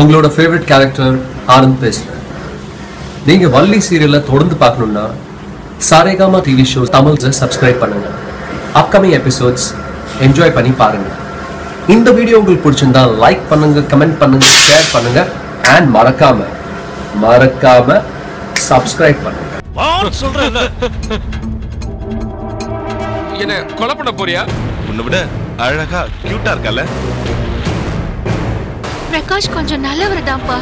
உங்களோட favourite character Anand பேசுறேன் நீங்க வள்ளி சீரியல்ல தொடர்ந்து பார்க்கணும்னா சாரேகாமா டிவி ஷோ தமிழ்ஸை சப்ஸ்கிரைப் பண்ணுங்க. அப்கமிங் எபிசோட்ஸ் என்ஜாய் பண்ணி பாருங்க. இந்த வீடியோ உங்களுக்கு பிடிச்சிருந்தா லைக் பண்ணுங்க கமெண்ட் பண்ணுங்க ஷேர் பண்ணுங்க அண்ட் மறக்காம மறக்காம சப்ஸ்கிரைப் பண்ணுங்க. என்ன கொலை பண்ண போறியா? உன்னை விட அழகா கியூட்டா இருக்கல பிரகாஷ் கொஞ்சம் நல்லவர் தான்ப்பா